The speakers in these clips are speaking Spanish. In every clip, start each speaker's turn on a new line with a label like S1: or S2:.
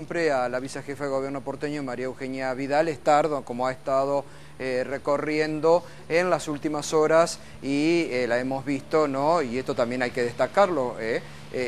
S1: Siempre a la vicejefa de gobierno porteño, María Eugenia Vidal, estar como ha estado eh, recorriendo en las últimas horas y eh, la hemos visto, ¿no? y esto también hay que destacarlo, ¿eh?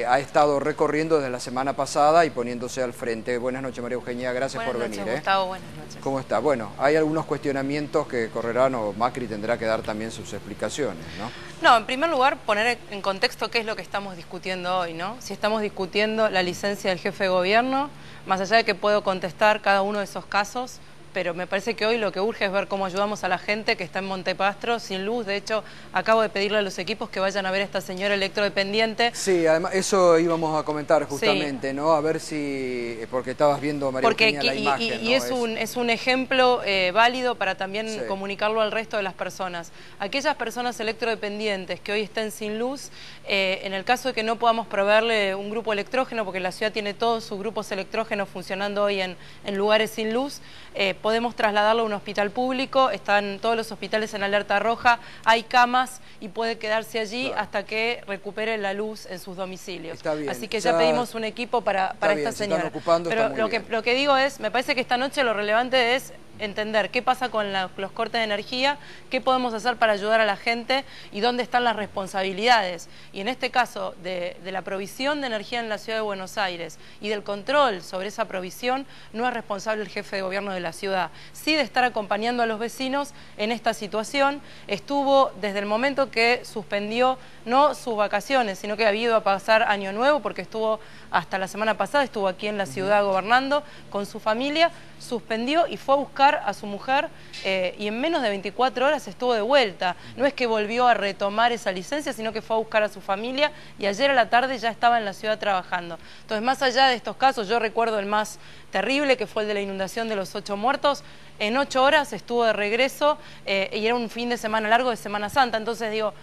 S1: Ha estado recorriendo desde la semana pasada y poniéndose al frente. Buenas noches María Eugenia, gracias por venir.
S2: Gustavo, buenas noches.
S1: ¿Cómo está? Bueno, hay algunos cuestionamientos que correrán o Macri tendrá que dar también sus explicaciones, ¿no?
S2: No, en primer lugar poner en contexto qué es lo que estamos discutiendo hoy, ¿no? Si estamos discutiendo la licencia del jefe de gobierno, más allá de que puedo contestar cada uno de esos casos, pero me parece que hoy lo que urge es ver cómo ayudamos a la gente que está en Montepastro sin luz. De hecho, acabo de pedirle a los equipos que vayan a ver a esta señora electrodependiente.
S1: Sí, además eso íbamos a comentar justamente, ¿no? A ver si, porque estabas viendo María
S2: porque,
S1: la imagen,
S2: y, es, un, es un ejemplo eh, válido para también comunicarlo al resto de las personas. Aquellas personas electrodependientes que hoy estén sin luz, eh, en el caso de que no podamos proveerle un grupo electrógeno, porque la ciudad tiene todos sus grupos electrógenos funcionando hoy en, en lugares sin luz, eh, podemos trasladarlo a un hospital público, están todos los hospitales en alerta roja, hay camas y puede quedarse allí hasta que recupere la luz en sus domicilios. Así que ya, pedimos un equipo para, para esta señora. Pero lo que, lo que digo es, me parece que esta noche lo relevante es entender qué pasa con los cortes de energía, qué podemos hacer para ayudar a la gente y dónde están las responsabilidades. Y en este caso, de, la provisión de energía en la ciudad de Buenos Aires y del control sobre esa provisión, no es responsable el jefe de gobierno de la ciudad. Sí de estar acompañando a los vecinos en esta situación, estuvo desde el momento que suspendió no sus vacaciones, sino que ha ido a pasar Año Nuevo, porque estuvo hasta la semana pasada, estuvo aquí en la ciudad gobernando con su familia, suspendió y fue a buscar a su mujer eh, y en menos de 24 horas estuvo de vuelta. No es que volvió a retomar esa licencia, sino que fue a buscar a su familia y ayer a la tarde ya estaba en la ciudad trabajando. Entonces, más allá de estos casos, yo recuerdo el más terrible, que fue el de la inundación de los ocho muertos, en ocho horas estuvo de regreso eh, y era un fin de semana largo de Semana Santa. Entonces digo,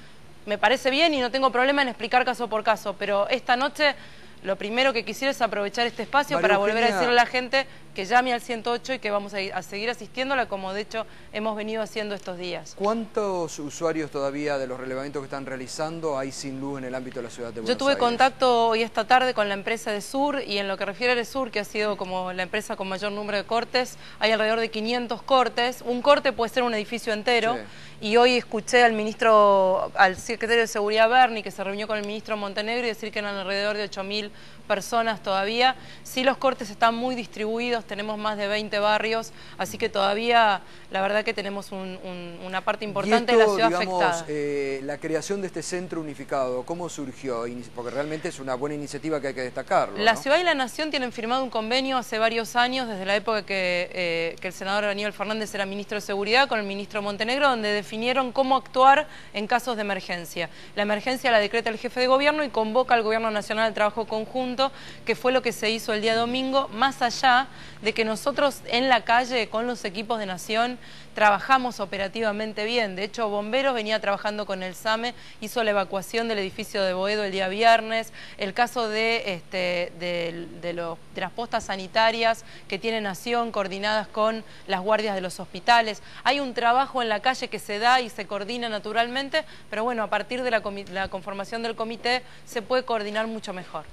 S2: me parece bien y no tengo problema en explicar caso por caso, pero esta noche lo primero que quisiera es aprovechar este espacio para volver a decirle a la gente que llame al 108 y que vamos a, seguir asistiéndola como de hecho hemos venido haciendo estos días.
S1: ¿Cuántos usuarios todavía de los relevamientos que están realizando hay sin luz en el ámbito de la ciudad de Buenos
S2: Yo tuve contacto hoy esta tarde con la empresa de Sur y en lo que refiere a Sur, que ha sido como la empresa con mayor número de cortes, hay alrededor de 500 cortes. Un corte puede ser un edificio entero. Y hoy escuché al ministro, al secretario de Seguridad Berni, que se reunió con el ministro Montenegro y decir que eran alrededor de 8.000 personas todavía. Sí, los cortes están muy distribuidos, tenemos más de 20 barrios, así que todavía la verdad que tenemos una parte importante de la ciudad afectada.
S1: Eh, la creación de este centro unificado, ¿cómo surgió? Porque realmente es una buena iniciativa que hay que destacarlo.
S2: La ciudad y la nación tienen firmado un convenio hace varios años, desde la época que, eh, que el senador Daniel Fernández era ministro de Seguridad, con el ministro Montenegro, donde definieron cómo actuar en casos de emergencia. La emergencia la decreta el jefe de gobierno y convoca al Gobierno Nacional al trabajo conjunto, que fue lo que se hizo el día domingo, más allá de que nosotros en la calle con los equipos de Nación trabajamos operativamente bien. De hecho, Bomberos venía trabajando con el SAME, hizo la evacuación del edificio de Boedo el día viernes, el caso de, este, de, las postas sanitarias que tiene Nación coordinadas con las guardias de los hospitales. Hay un trabajo en la calle que se da y se coordina naturalmente, pero bueno, a partir de la, conformación del comité se puede coordinar mucho mejor.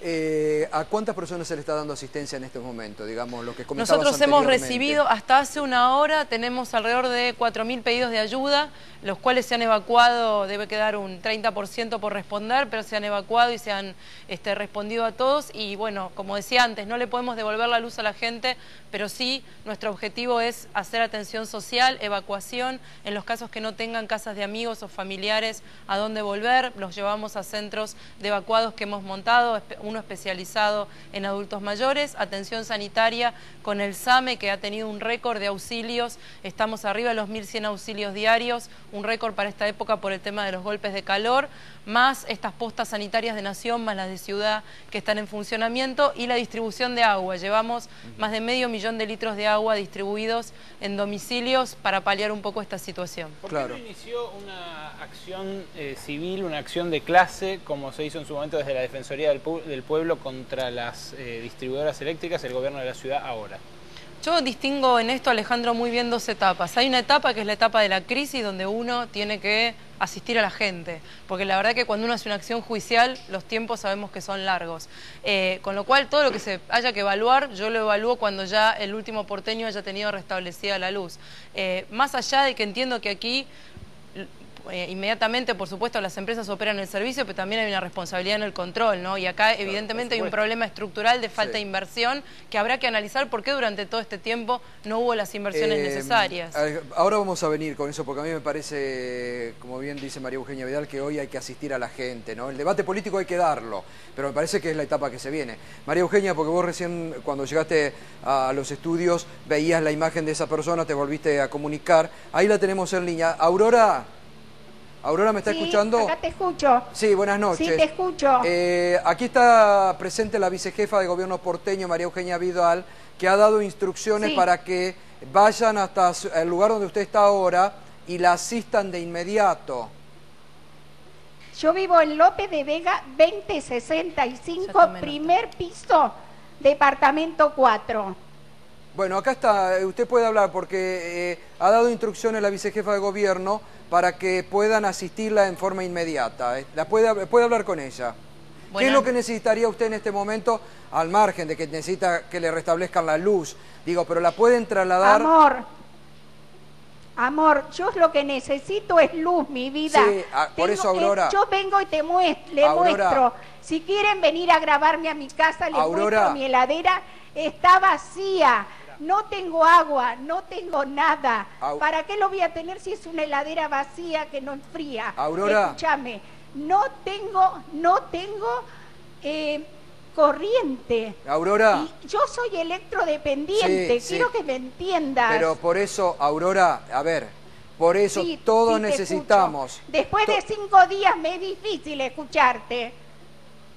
S1: Eh, ¿A cuántas personas se le está dando asistencia en este momento? Digamos, lo que
S2: Nosotros hemos recibido, hasta hace una hora, tenemos alrededor de 4.000 pedidos de ayuda, los cuales se han evacuado, debe quedar un 30% por responder, pero se han evacuado y se han este, respondido a todos. Y bueno, como decía antes, no le podemos devolver la luz a la gente, pero sí nuestro objetivo es hacer atención social, evacuación, en los casos que no tengan casas de amigos o familiares a dónde volver, los llevamos a centros de evacuados que hemos montado, uno especializado en adultos mayores, atención sanitaria con el SAME que ha tenido un récord de auxilios, estamos arriba de los 1.100 auxilios diarios, un récord para esta época por el tema de los golpes de calor, más estas postas sanitarias de Nación, más las de Ciudad que están en funcionamiento y la distribución de agua. Llevamos más de medio millón de litros de agua distribuidos en domicilios para paliar un poco esta situación.
S3: ¿Por qué no inició una acción eh, civil, una acción de clase, como se hizo en su momento desde la Defensoría del, Pueblo contra las eh, distribuidoras eléctricas, el gobierno de la ciudad ahora?
S2: Yo distingo en esto, Alejandro, muy bien dos etapas. Hay una etapa que es la etapa de la crisis, donde uno tiene que asistir a la gente, porque la verdad que cuando uno hace una acción judicial, los tiempos sabemos que son largos. Eh, con lo cual, todo lo que se haya que evaluar, yo lo evalúo cuando ya el último porteño haya tenido restablecida la luz. Eh, más allá de que entiendo que aquí eh, inmediatamente, por supuesto, las empresas operan el servicio, pero también hay una responsabilidad en el control, ¿no? Y acá, evidentemente, hay un problema estructural de falta de inversión que habrá que analizar por qué durante todo este tiempo no hubo las inversiones necesarias.
S1: Ahora vamos a venir con eso, porque a mí me parece, como bien dice María Eugenia Vidal, que hoy hay que asistir a la gente, ¿no? El debate político hay que darlo, pero me parece que es la etapa que se viene. María Eugenia, porque vos recién, cuando llegaste a los estudios, veías la imagen de esa persona, te volviste a comunicar, ahí la tenemos en línea. Aurora... Aurora, ¿me está escuchando?
S4: acá te escucho.
S1: Sí, buenas noches.
S4: Sí, te escucho.
S1: Eh, aquí está presente la vicejefa de gobierno porteño, María Eugenia Vidal, que ha dado instrucciones para que vayan hasta el lugar donde usted está ahora y la asistan de inmediato.
S4: Yo vivo en López de Vega 2065, primer piso, departamento 4.
S1: Bueno, acá está, usted puede hablar porque eh, ha dado instrucciones la vicejefa de gobierno para que puedan asistirla en forma inmediata. Eh, la puede, puede hablar con ella. ¿Qué es lo que necesitaría usted en este momento, al margen de que necesita que le restablezcan la luz? Digo, pero la pueden trasladar...
S4: Amor, amor, yo lo que necesito es luz, mi vida.
S1: Sí, ah, por eso, Aurora...
S4: yo vengo y te muestro, le muestro. Si quieren venir a grabarme a mi casa, les muestro mi heladera. Está vacía no tengo agua, no tengo nada. ¿Para qué lo voy a tener si es una heladera vacía que no enfría?
S1: Aurora.
S4: Escúchame, no tengo, no tengo eh, corriente.
S1: Aurora.
S4: yo soy electrodependiente, quiero que me entiendas.
S1: Pero por eso, Aurora, a ver, por eso todos necesitamos.
S4: Después de cinco días me es difícil escucharte.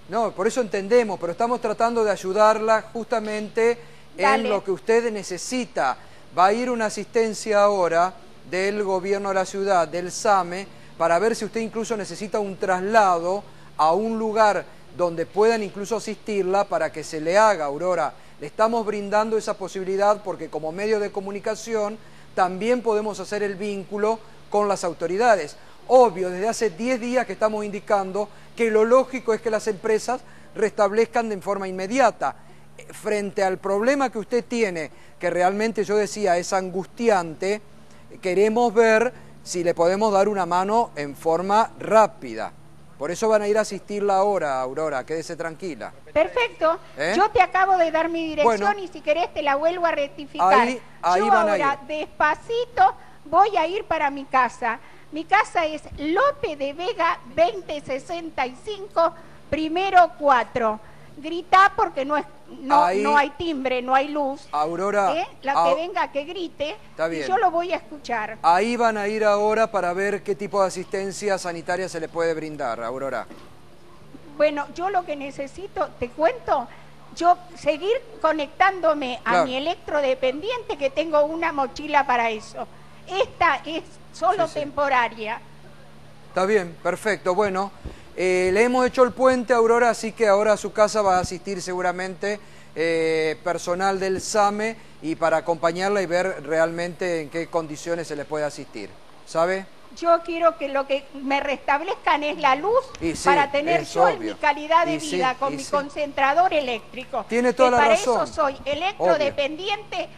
S1: No, por eso entendemos, pero estamos tratando de ayudarla justamente en lo que usted necesita. Va a ir una asistencia ahora del gobierno de la ciudad, del SAME, para ver si usted incluso necesita un traslado a un lugar donde puedan incluso asistirla para que se le haga, Aurora. Le estamos brindando esa posibilidad porque como medio de comunicación también podemos hacer el vínculo con las autoridades. Obvio, desde hace 10 días que estamos indicando que lo lógico es que las empresas restablezcan de forma inmediata frente al problema que usted tiene, que realmente yo decía es angustiante, queremos ver si le podemos dar una mano en forma rápida. Por eso van a ir a asistirla ahora, Aurora, quédese tranquila.
S4: Perfecto. ¿Eh? Yo te acabo de dar mi dirección y si querés te la vuelvo a rectificar.
S1: Ahí, ahí
S4: Yo ahora, despacito, voy a ir para mi casa. Mi casa es Lope de Vega 2065, primero 4 grita porque no es no, no hay timbre, no hay luz.
S1: Aurora.
S4: ¿Eh? La que venga que grite. Y yo lo voy a escuchar.
S1: Ahí van a ir ahora para ver qué tipo de asistencia sanitaria se le puede brindar, Aurora.
S4: Bueno, yo lo que necesito, te cuento, yo seguir conectándome a mi electrodependiente que tengo una mochila para eso. Esta es solo temporaria.
S1: Está bien, perfecto. Bueno, eh, le hemos hecho el puente, Aurora, así que ahora a su casa va a asistir seguramente eh, personal del SAME y para acompañarla y ver realmente en qué condiciones se le puede asisir. ¿Sabe?
S4: Yo quiero que lo que me restablezcan es la luz para tener yo en mi calidad de vida con mi concentrador eléctrico.
S1: Tiene toda la
S4: para
S1: razón.
S4: Para eso soy electrodependiente,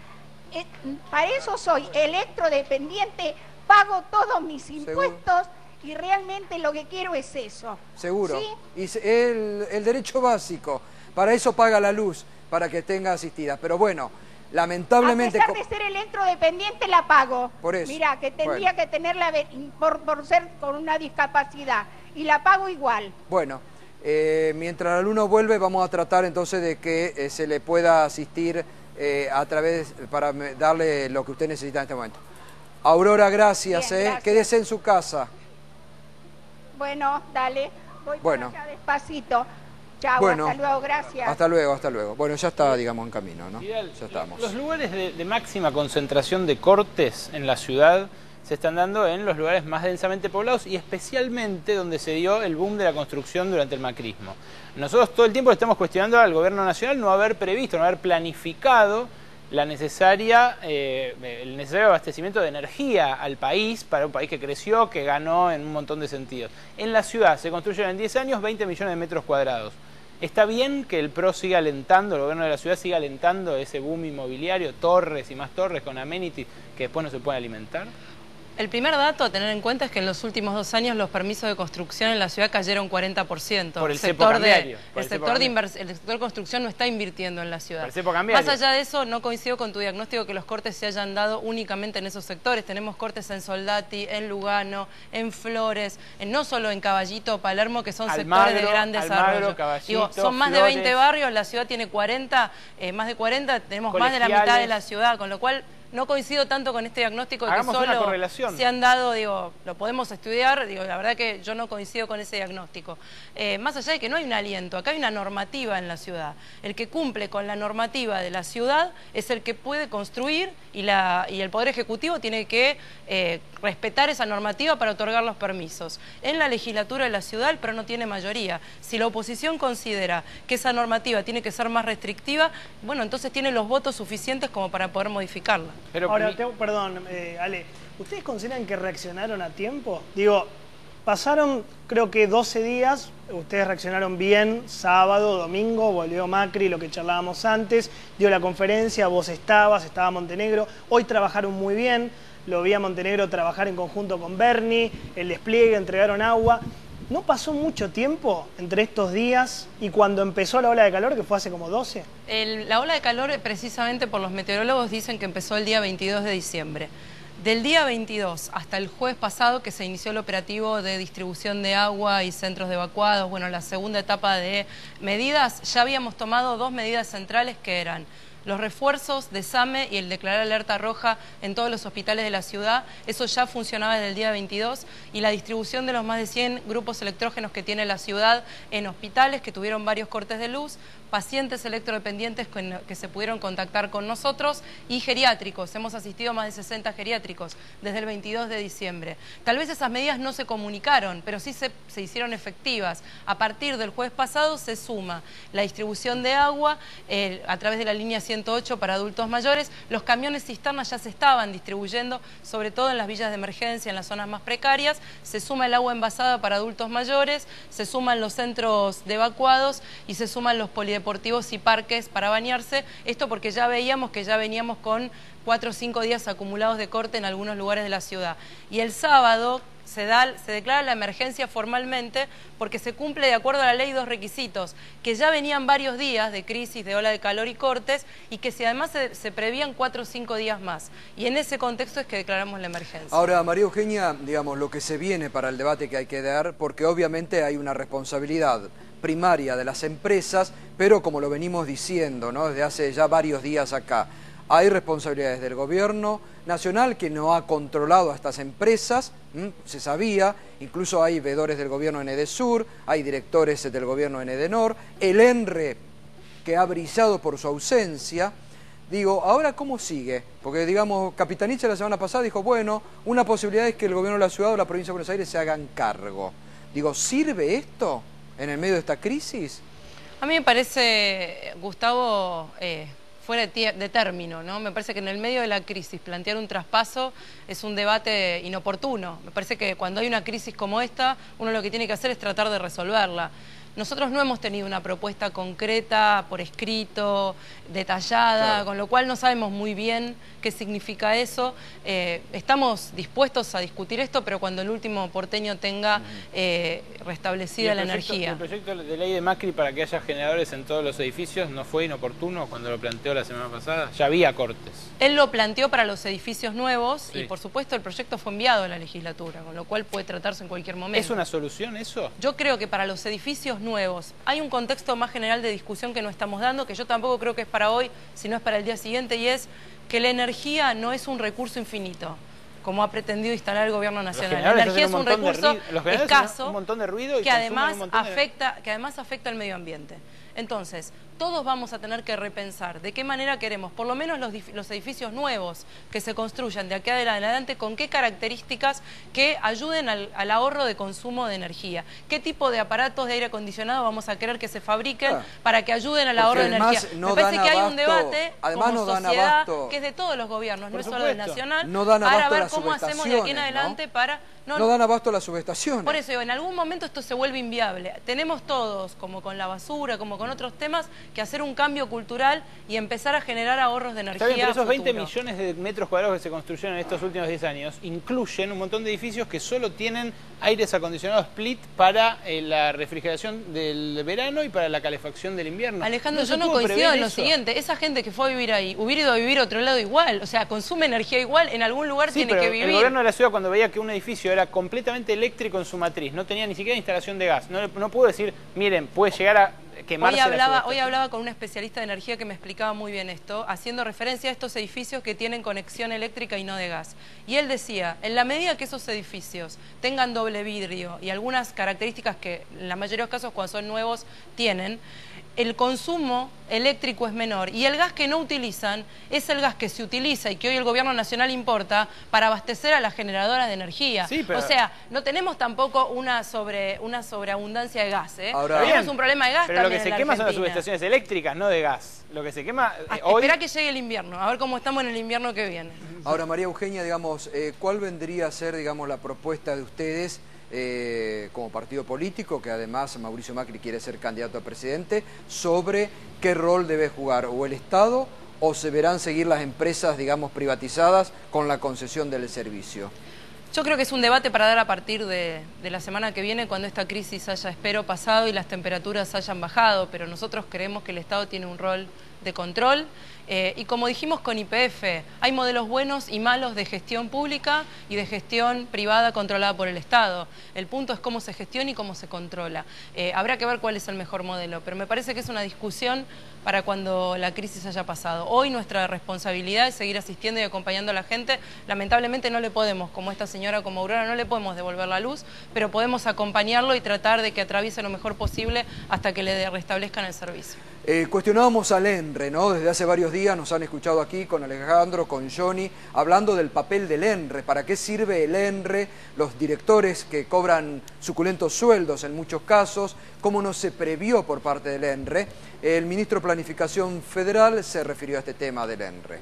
S4: eh, para eso soy electrodependiente, pago todos mis impuestos y realmente lo que quiero es eso.
S1: Seguro. Y el, el derecho básico, para eso paga la luz, para que tenga asistida. Pero bueno, lamentablemente...
S4: A pesar de ser electrodependiente la pago. Por eso. Mira, que tendría que tenerla por, por ser con una discapacidad. Y la pago igual.
S1: Bueno, eh, mientras el alumno vuelve vamos a tratar entonces de que eh, se le pueda asistir eh, a través, para darle lo que usted necesita en este momento. Aurora, gracias, gracias. quédese en su casa.
S4: Bueno, dale. Voy bueno. despacito. Chao, hasta luego, gracias.
S1: Hasta luego, hasta luego. Bueno, ya está, digamos, en camino, ¿no? ya estamos.
S3: Los lugares de, máxima concentración de cortes en la ciudad se están dando en los lugares más densamente poblados y especialmente donde se dio el boom de la construcción durante el macrismo. Nosotros todo el tiempo le estamos cuestionando al gobierno nacional no haber previsto, no haber planificado la necesaria, eh, el necesario abastecimiento de energía al país, para un país que creció, que ganó en un montón de sentidos. En la ciudad se construyeron en 10 años 20 millones de metros cuadrados. ¿Está bien que el PRO siga alentando, el gobierno de la ciudad siga alentando ese boom inmobiliario, torres y más torres con amenities que después no se pueden alimentar?
S2: El primer dato a tener en cuenta es que en los últimos dos años los permisos de construcción en la ciudad cayeron 40%.
S3: Por el, sector de,
S2: el, sector de el sector construcción no está invirtiendo en la ciudad. Más allá de eso, no coincido con tu diagnóstico que los cortes se hayan dado únicamente en esos sectores. Tenemos cortes en Soldati, en Lugano, en Flores, en, no solo en Caballito, Palermo, que son sectores de gran desarrollo. son más de 20 barrios, la ciudad tiene 40, eh, más de 40, tenemos más de la mitad de la ciudad, con lo cual no coincido tanto con este diagnóstico de que solo se han dado, digo, lo podemos estudiar, digo, la verdad que yo no coincido con ese diagnóstico. Eh, más allá de que no hay un aliento, acá hay una normativa en la ciudad. El que cumple con la normativa de la ciudad es el que puede construir y, la, y el Poder Ejecutivo tiene que eh, respetar esa normativa para otorgar los permisos. En la legislatura de la ciudad pero no tiene mayoría. Si la oposición considera que esa normativa tiene que ser más restrictiva, bueno, entonces tiene los votos suficientes como para poder modificarla.
S5: Ahora, perdón, eh, Ale, ¿ustedes consideran que reaccionaron a tiempo? Digo, pasaron creo que 12 días, ustedes reaccionaron bien, sábado, domingo, volvió Macri, lo que charlábamos antes, dio la conferencia, vos estabas, estaba Montenegro, hoy trabajaron muy bien, lo vi a Montenegro trabajar en conjunto con Bernie, el despliegue, entregaron agua. ¿No pasó mucho tiempo entre estos días y cuando empezó la ola de calor, que fue hace como 12?
S2: la ola de calor, precisamente por los meteorólogos, dicen que empezó el día 22 de diciembre. Del día 22 hasta el jueves pasado, que se inició el operativo de distribución de agua y centros de evacuados, bueno, la segunda etapa de medidas, ya habíamos tomado dos medidas centrales que eran los refuerzos de SAME y el declarar alerta roja en todos los hospitales de la ciudad, eso ya funcionaba desde el día 22 y la distribución de los más de 100 grupos electrógenos que tiene la ciudad en hospitales que tuvieron varios cortes de luz, pacientes electrodependientes que se pudieron contactar con nosotros y geriátricos. Hemos asistido a más de 60 geriátricos desde el 22 de diciembre. Tal vez esas medidas no se comunicaron, pero sí se, se hicieron efectivas. A partir del jueves pasado se suma la distribución de agua eh, a través de la línea 108 para adultos mayores. Los camiones cisternas ya se estaban distribuyendo, sobre todo en las villas de emergencia, en las zonas más precarias. Se suma el agua envasada para adultos mayores, se suman los centros de evacuados y se suman los polideportivos y parques para bañarse. Esto porque ya veíamos que ya veníamos con cuatro o cinco días acumulados de corte en algunos lugares de la ciudad. Y el sábado, se, da, se declara la emergencia formalmente porque se cumple de acuerdo a la ley dos requisitos, que ya venían varios días de crisis, de ola de calor y cortes, y que si además se, prevían cuatro o cinco días más. Y en ese contexto es que declaramos la emergencia.
S1: Ahora, María Eugenia, digamos, lo que se viene para el debate que hay que dar, porque obviamente hay una responsabilidad primaria de las empresas, pero como lo venimos diciendo, desde hace ya varios días acá, hay responsabilidades del gobierno nacional que no ha controlado a estas empresas, se sabía, incluso hay veedores del gobierno en Edesur, hay directores del gobierno en Edenor, el ENRE que ha brillado por su ausencia. Digo, ¿ahora cómo sigue? Porque, digamos, Capitanich la semana pasada dijo, bueno, una posibilidad es que el gobierno de la ciudad o la provincia de Buenos Aires se hagan cargo. Digo, ¿sirve esto en el medio de esta crisis?
S2: A mí me parece, Gustavo, eh, fuera de término, ¿no? Me parece que en el medio de la crisis plantear un traspaso es un debate inoportuno. Me parece que cuando hay una crisis como esta, uno lo que tiene que hacer es tratar de resolverla. Nosotros no hemos tenido una propuesta concreta, por escrito, detallada, con lo cual no sabemos muy bien qué significa eso. Eh, estamos dispuestos a discutir esto, pero cuando el último porteño tenga eh, restablecida la energía.
S3: ¿El proyecto de ley de Macri para que haya generadores en todos los edificios no fue inoportuno cuando lo planteó la semana pasada? Ya había cortes.
S2: Él lo planteó para los edificios nuevos y, por supuesto, el proyecto fue enviado a la legislatura, con lo cual puede tratarse en cualquier momento.
S3: ¿Es una solución eso?
S2: Yo creo que para los edificios nuevos hay un contexto más general de discusión que no estamos dando, que yo tampoco creo que es para hoy, sino es para el día siguiente, y es que la energía no es un recurso infinito como ha pretendido instalar el gobierno nacional. La energía es un recurso escaso
S3: un montón de ruido
S2: que, además afecta, que además afecta al medio ambiente. Entonces, todos vamos a tener que repensar de qué manera queremos, por lo menos los, edificios nuevos que se construyan de aquí adelante, con qué características que ayuden al, ahorro de consumo de energía. ¿Qué tipo de aparatos de aire acondicionado vamos a querer que se fabriquen para que ayuden al ahorro de energía?
S1: Me parece que hay un debate
S2: como sociedad que es de todos los gobiernos, no es solo del nacional, para ver cómo hacemos de aquí en adelante para...
S1: No, dan abasto las subestaciones.
S2: Por eso, en algún momento esto se vuelve inviable. Tenemos todos, como con la basura, como con otros temas, que hacer un cambio cultural y empezar a generar ahorros de energía.
S3: pero esos 20 millones de metros cuadrados que se construyeron en estos últimos 10 años incluyen un montón de edificios que solo tienen aires acondicionados split para eh, la refrigeración del verano y para la calefacción del invierno.
S2: Alejandro, yo no coincido en lo siguiente. Esa gente que fue a vivir ahí hubiera ido a vivir a otro lado igual. O sea, consume energía igual, en algún lugar tiene que vivir.
S3: El gobierno de la ciudad cuando veía que un edificio era completamente eléctrico en su matriz, no tenía ni siquiera instalación de gas, no, no pudo decir, miren, puede llegar a
S2: Hoy hablaba, hoy hablaba con un especialista de energía que me explicaba muy bien esto, haciendo referencia a estos edificios que tienen conexión eléctrica y no de gas. Y él decía, en la medida que esos edificios tengan doble vidrio y algunas características que en la mayoría de los casos cuando son nuevos tienen, el consumo eléctrico es menor y el gas que no utilizan es el gas que se utiliza y que hoy el gobierno nacional importa para abastecer a las generadoras de energía. O sea, no tenemos tampoco una sobre una sobreabundancia de gas. ¿eh? tenemos un problema de gas
S3: Pero lo que se quema son las subestaciones eléctricas, no de gas. Lo que se quema
S2: eh, ah, Espera que llegue el invierno, a ver cómo estamos en el invierno que viene.
S1: Ahora, María Eugenia, digamos, eh, ¿cuál vendría a ser, digamos, la propuesta de ustedes eh, como partido político, que además Mauricio Macri quiere ser candidato a presidente, sobre qué rol debe jugar o el Estado o se verán seguir las empresas, digamos, privatizadas con la concesión del servicio.
S2: Yo creo que es un debate para dar a partir de, de, la semana que viene, cuando esta crisis haya, espero, pasado y las temperaturas hayan bajado, pero nosotros creemos que el Estado tiene un rol de control. Eh, y como dijimos con IPF, hay modelos buenos y malos de gestión pública y de gestión privada controlada por el Estado. El punto es cómo se gestiona y cómo se controla. Eh, habrá que ver cuál es el mejor modelo, pero me parece que es una discusión para cuando la crisis haya pasado. Hoy nuestra responsabilidad es seguir asistiendo y acompañando a la gente. Lamentablemente no le podemos, como esta señora, como Aurora, no le podemos devolver la luz, pero podemos acompañarlo y tratar de que atraviese lo mejor posible hasta que le restablezcan el servicio.
S1: Eh, cuestionábamos al ENRE, ¿no? Desde hace varios días nos han escuchado aquí con Alejandro, con Johnny, hablando del papel del ENRE, para qué sirve el ENRE, los directores que cobran suculentos sueldos en muchos casos, cómo no se previó por parte del ENRE. El ministro de Planificación Federal se refirió a este tema del ENRE.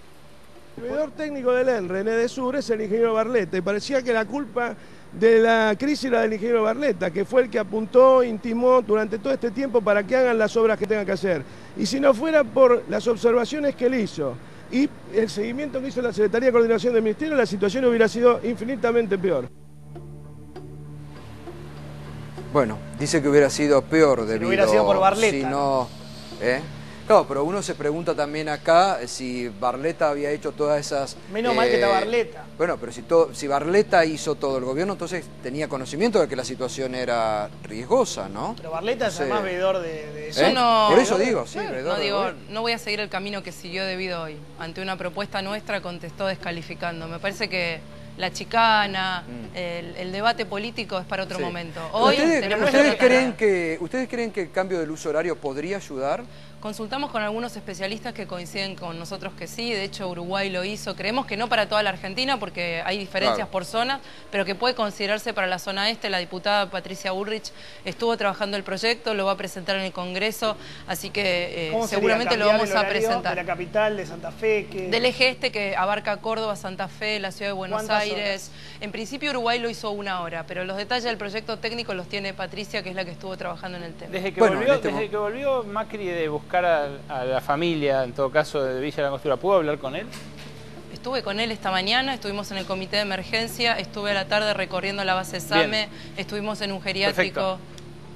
S6: El técnico del ENRE, en Edesur, es el ingeniero Barleta, y parecía que la culpa de la crisis la del ingeniero Barleta, que fue el que apuntó, intimó durante todo este tiempo para que hagan las obras que tengan que hacer. Y si no fuera por las observaciones que él hizo y el seguimiento que hizo la Secretaría de Coordinación del Ministerio, la situación hubiera sido infinitamente peor.
S1: Bueno, dice que hubiera sido peor debido... Si
S5: no hubiera sido por Barleta.
S1: Si no, ¿eh? Claro, pero uno se pregunta también acá si Barleta había hecho todas esas...
S5: Menos mal que está eh, Barleta.
S1: Bueno, pero si, todo, si Barleta hizo todo el gobierno, entonces tenía conocimiento de que la situación era riesgosa, ¿no?
S5: Pero Barleta es el más veedor de, eso.
S1: ¿Eh? No, Por eso digo, sí,
S2: no, digo, no voy a seguir el camino que siguió debido hoy. Ante una propuesta nuestra contestó descalificando. Me parece que la chicana, mm. el, debate político es para otro momento.
S1: Hoy ¿Ustedes, creen que, ¿Ustedes creen que el cambio del uso horario podría ayudar?
S2: Consultamos con algunos especialistas que coinciden con nosotros que sí, de hecho Uruguay lo hizo. Creemos que no para toda la Argentina porque hay diferencias por zona, pero que puede considerarse para la zona este. La diputada Patricia Ulrich estuvo trabajando el proyecto, lo va a presentar en el Congreso, así que eh, seguramente lo vamos a presentar.
S5: ¿De la capital, de Santa Fe?
S2: Del eje este que abarca Córdoba, Santa Fe, la ciudad de Buenos Aires. En principio Uruguay lo hizo una hora, pero los detalles del proyecto técnico los tiene Patricia, que es la que estuvo trabajando en el tema.
S3: Desde que, volvió, este desde que volvió Macri de buscar a, la familia, en todo caso, de Villa de la Costura. ¿Pudo hablar con él?
S2: Estuve con él esta mañana, estuvimos en el comité de emergencia, estuve a la tarde recorriendo la base SAME, estuvimos en un geriátrico.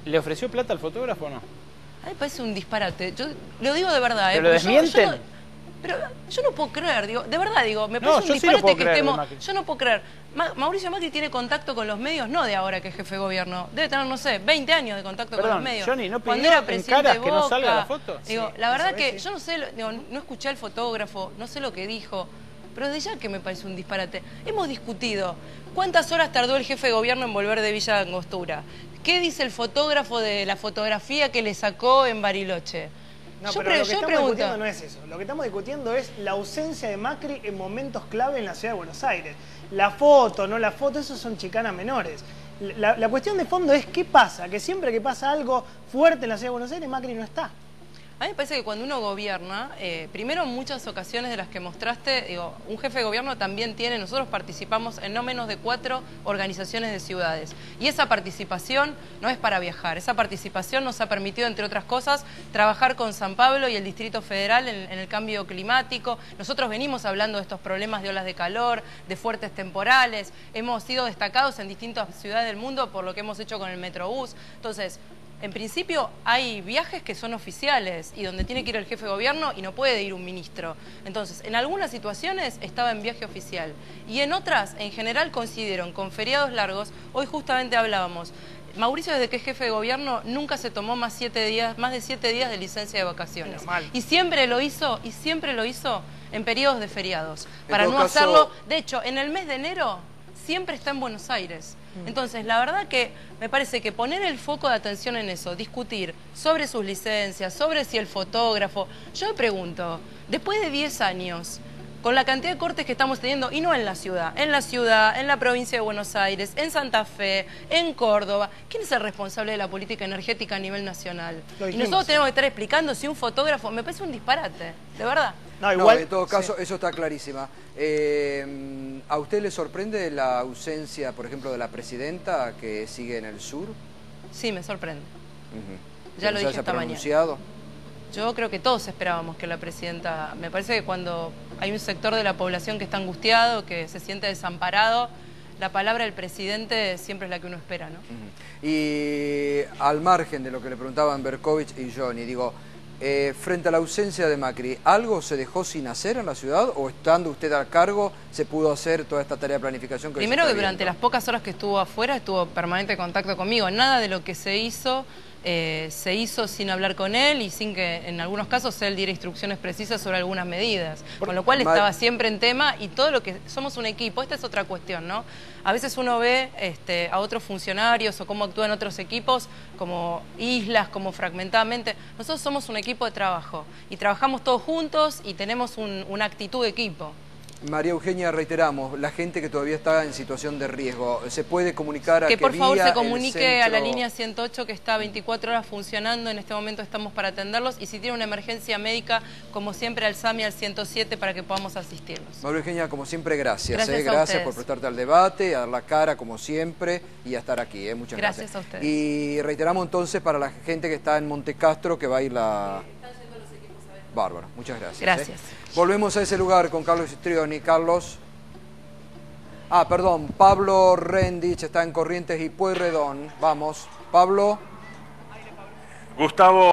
S3: ¿Le ofreció plata al fotógrafo o no?
S2: A mí me parece un disparate. Yo lo digo de verdad.
S3: ¿Pero ¿eh? lo desmienten?
S2: Pero yo no puedo creer, digo, de verdad digo, me parece un disparate que estemos. Yo no puedo creer. Mauricio Macri tiene contacto con los medios, no de ahora que es jefe de gobierno. Debe tener, no sé, 20 años de contacto con los medios.
S3: Johnny, ¿no Cuando era presidente de Boca, que no salga la foto?
S2: Digo, la verdad que yo no sé, digo, no escuché al fotógrafo, no sé lo que dijo. Pero de ya que me parece un disparate. Hemos discutido cuántas horas tardó el jefe de gobierno en volver de Villa Angostura. ¿Qué dice el fotógrafo de la fotografía que le sacó en Bariloche?
S5: No, pero lo que estamos discutiendo no es eso. Lo que estamos discutiendo es la ausencia de Macri en momentos clave en la ciudad de Buenos Aires. La foto, no la foto, eso son chicanas menores. La, la cuestión de fondo es qué pasa, que siempre que pasa algo fuerte en la ciudad de Buenos Aires, Macri no está.
S2: A mí me parece que cuando uno gobierna, eh, primero en muchas ocasiones de las que mostraste, digo, un jefe de gobierno también tiene, nosotros participamos en no menos de cuatro organizaciones de ciudades. Y esa participación no es para viajar, esa participación nos ha permitido, entre otras cosas, trabajar con San Pablo y el Distrito Federal en, en el cambio climático. Nosotros venimos hablando de estos problemas de olas de calor, de fuertes temporales, hemos sido destacados en distintas ciudades del mundo por lo que hemos hecho con el Metrobús. Entonces, en principio hay viajes que son oficiales y donde tiene que ir el jefe de gobierno y no puede ir un ministro. Entonces, en algunas situaciones estaba en viaje oficial y en otras, en general, coincidieron con feriados largos. Hoy justamente hablábamos. Mauricio, desde que es jefe de gobierno, nunca se tomó más, siete días, más de siete días de licencia de vacaciones. Y siempre lo hizo, y siempre lo hizo en periodos de feriados. Para no hacerlo, de hecho, en el mes de enero siempre está en Buenos Aires. Mm. Entonces, la verdad que me parece que poner el foco de atención en eso, discutir sobre sus licencias, sobre si el fotógrafo... Yo me pregunto, después de 10 años, con la cantidad de cortes que estamos teniendo, y no en la ciudad, en la ciudad, en la provincia de Buenos Aires, en Santa Fe, en Córdoba, ¿quién es el responsable de la política energética a nivel nacional? y nosotros tenemos que estar explicando si un fotógrafo, me parece un disparate, de verdad.
S1: No, igual, en todo caso, eso está clarísima. Eh, ¿A usted le sorprende la ausencia, por ejemplo, de la presidenta que sigue en el sur?
S2: Sí, me sorprende. Ya lo dije esta mañana. Yo creo que todos esperábamos que la presidenta... Me parece que cuando hay un sector de la población que está angustiado, que se siente desamparado, la palabra del presidente siempre es la que uno espera, ¿no?
S1: Y al margen de lo que le preguntaban Berkovich y Johnny, digo, eh, frente a la ausencia de Macri, ¿algo se dejó sin hacer en la ciudad o estando usted al cargo se pudo hacer toda esta tarea de planificación que
S2: Primero que durante las pocas horas que estuvo afuera estuvo permanente contacto conmigo. Nada de lo que se hizo eh, se hizo sin hablar con él y sin que en algunos casos él diera instrucciones precisas sobre algunas medidas. con lo cual estaba siempre en tema y todo lo que... Somos un equipo, esta es otra cuestión, ¿no? A veces uno ve este, a otros funcionarios o cómo actúan otros equipos como islas, como fragmentadamente. Nosotros somos un equipo de trabajo y trabajamos todos juntos y tenemos una actitud de equipo.
S1: María Eugenia, reiteramos, la gente que todavía está en situación de riesgo, ¿se puede comunicar a
S2: Que por favor se comunique a la línea 108 que está 24 horas funcionando, en este momento estamos para atenderlos y si tiene una emergencia médica, como siempre al SAMI al 107 para que podamos asistirlos.
S1: María Eugenia, como siempre, gracias. Gracias, ¿eh? gracias por prestarte al debate, a dar la cara como siempre y a estar aquí. ¿eh? Muchas gracias.
S2: Gracias a ustedes.
S1: Y reiteramos entonces para la gente que está en Monte Castro que va a ir la... Bárbaro, muchas gracias.
S2: ¿eh? Gracias.
S1: Volvemos a ese lugar con Carlos Istrioni. Carlos. Ah, perdón, Pablo Rendich está en Corrientes y Pueyrredón. Vamos, Pablo.
S7: Gustavo.